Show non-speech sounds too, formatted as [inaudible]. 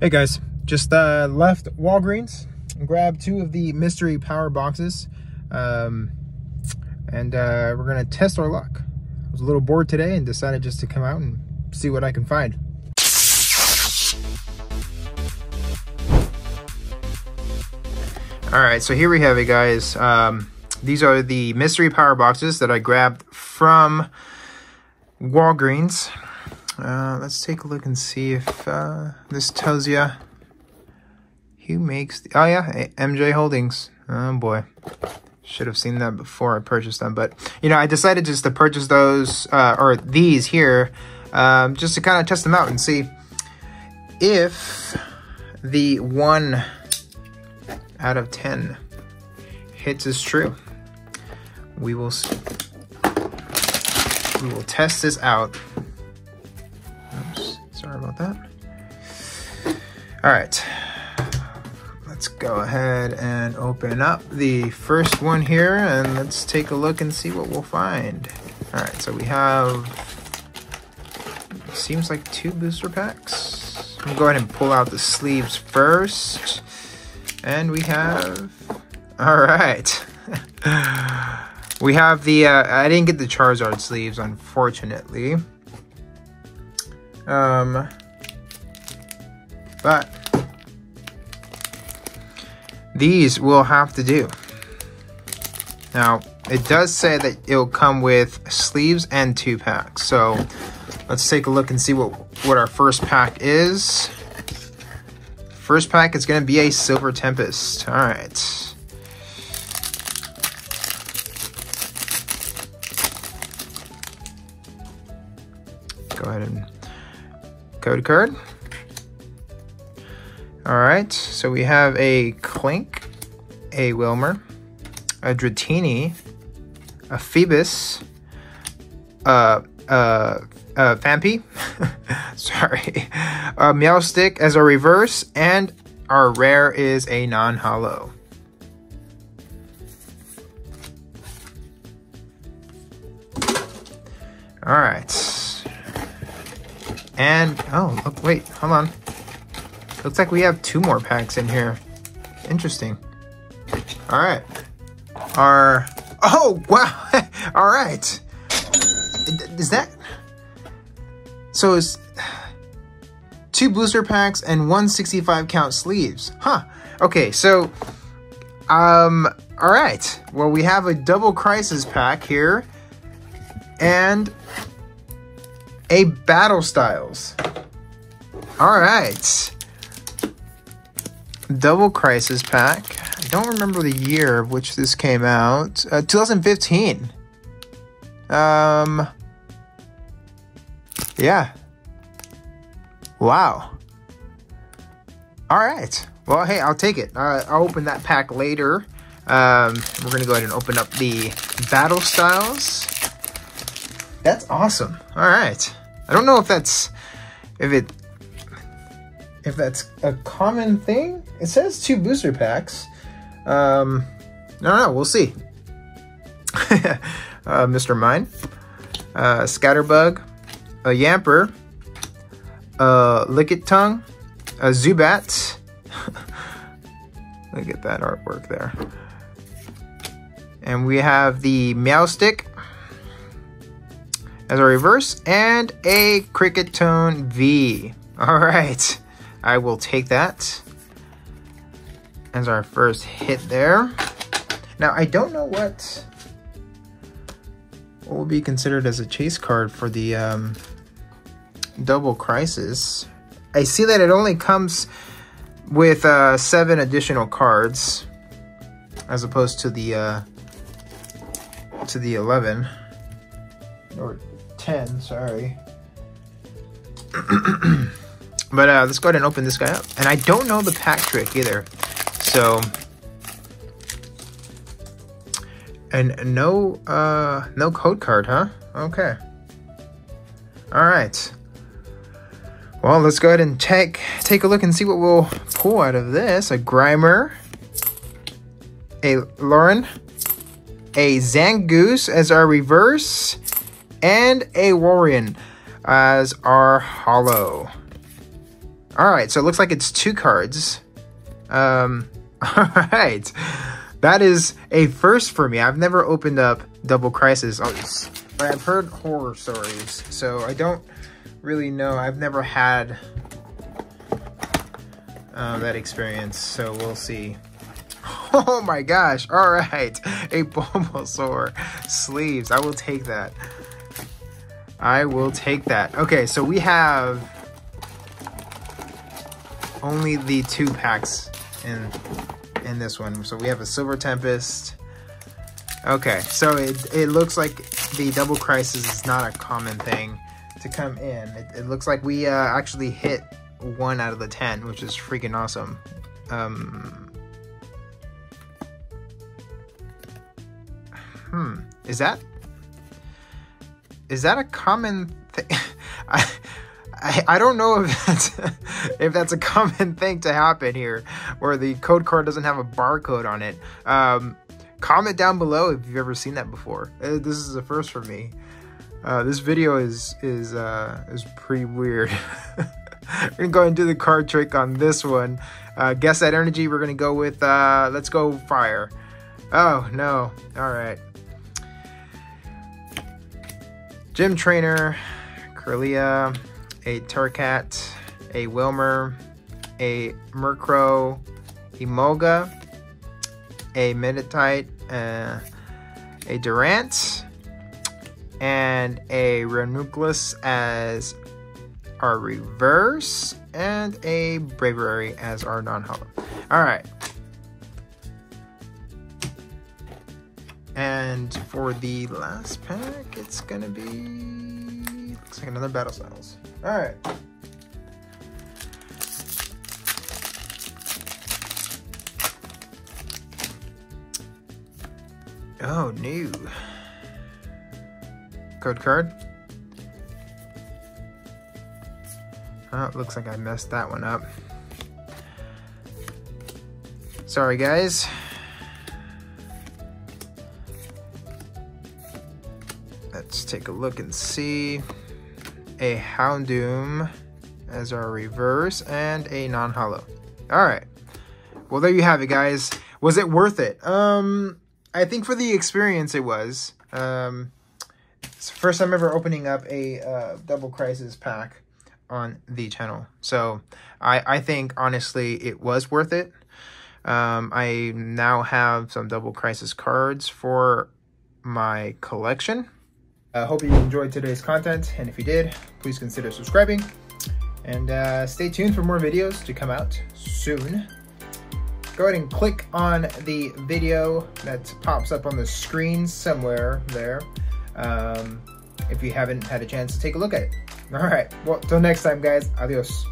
Hey guys, just uh, left Walgreens grabbed two of the mystery power boxes. Um, and uh, we're gonna test our luck. I was a little bored today and decided just to come out and see what I can find. All right, so here we have it, guys. Um, these are the mystery power boxes that I grabbed from Walgreens. Uh, let's take a look and see if uh, this tells you who makes the, oh yeah, MJ Holdings. Oh boy. Should have seen that before I purchased them. But, you know, I decided just to purchase those, uh, or these here, um, just to kind of test them out and see if the one out of 10 hits is true. We will, see. we will test this out. About that. All right let's go ahead and open up the first one here and let's take a look and see what we'll find. All right, so we have, seems like two booster packs. I'm go ahead and pull out the sleeves first. And we have, all right. [laughs] we have the, uh, I didn't get the Charizard sleeves, unfortunately. Um, but these will have to do. Now, it does say that it'll come with sleeves and two packs. So let's take a look and see what, what our first pack is. First pack is going to be a Silver Tempest. All right. Go ahead and code card. All right, so we have a Klink, a Wilmer, a Dratini, a Phoebus, uh, uh, uh, Phanpy, sorry, a Meowstic as a reverse, and our rare is a non-holo. All right. And, oh, look, wait, hold on. Looks like we have two more packs in here. Interesting. All right. Our, oh, wow. [laughs] All right. Is that, so it's two booster packs and 165 count sleeves. Huh. Okay, so, um, all right. Well, we have a double crisis pack here and a battle styles. All right. Double Crisis Pack. I don't remember the year of which this came out. Uh, 2015. Um. Yeah. Wow. All right. Well, hey, I'll take it. Uh, I'll open that pack later. Um, we're going to go ahead and open up the Battle Styles. That's awesome. All right. I don't know if that's, if it if that's a common thing. It says two booster packs. Um, I don't know. We'll see. [laughs] uh, Mr. Mime, uh, Scatterbug, a Yamper, a tongue a Zubat. [laughs] Look at that artwork there. And we have the Meowstic as a reverse and a Kricketune V. [laughs] All right. I will take that as our first hit there. Now, I don't know what, what will be considered as a chase card for the um, Double Crisis. I see that it only comes with uh, seven additional cards as opposed to the uh, to the 11 or 10, sorry. [clears throat] But uh, let's go ahead and open this guy up. And I don't know the pack trick either. So, and no, uh, no code card, huh? Okay. All right. Well, let's go ahead and take take a look and see what we'll pull out of this. A Grimer, a Lairon, a Zangoose as our reverse, and a Warrior as our holo. All right, so it looks like it's two cards. Um, [laughs] all right. That is a first for me. I've never opened up Double Crisis. Oh, I've heard horror stories, so I don't really know. I've never had uh, that experience, so we'll see. [laughs] Oh my gosh, all right. A Bulbasaur sleeves. I will take that. I will take that. Okay, so we have only the two packs in in this one. So we have a Silver Tempest. Okay, so it, it looks like the Double Crisis is not a common thing to come in. It, it looks like we uh, actually hit one out of the 10, which is freaking awesome. Um, hmm, is that, is that a common thing? [laughs] I, I, I don't know if that's, if that's a [laughs] common thing to happen here, where the code card doesn't have a barcode on it. Um, comment down below if you've ever seen that before. Uh, this is a first for me. Uh, this video is is uh, is pretty weird. [laughs] we're gonna go and do the card trick on this one. Uh, guess that energy. We're gonna go with uh, let's go fire. Oh no! All right. Gym trainer, Kirlia, a Turkat, a Wilmer, a Murkrow, Emolga, a Meditite, uh, a Durant, and a Reuniclus as our reverse, and a Braviary as our non-holo. Alright. And for the last pack, it's gonna be... Looks like another Battle Styles. Alright. Oh, new. Code card. Oh, looks like I messed that one up. Sorry, guys. Let's take a look and see. A Houndoom as our reverse and a non-holo. All right. Well, there you have it, guys. Was it worth it? Um, I think for the experience, it was. Um, it's the first time ever opening up a uh, Double Crisis pack on the channel. So I, I think, honestly, it was worth it. Um, I now have some Double Crisis cards for my collection. I hope you enjoyed today's content, and if you did, please consider subscribing. And uh, stay tuned for more videos to come out soon go ahead and click on the video that pops up on the screen somewhere there um, if you haven't had a chance to take a look at it. [laughs] All right, well, till next time, guys. Adios.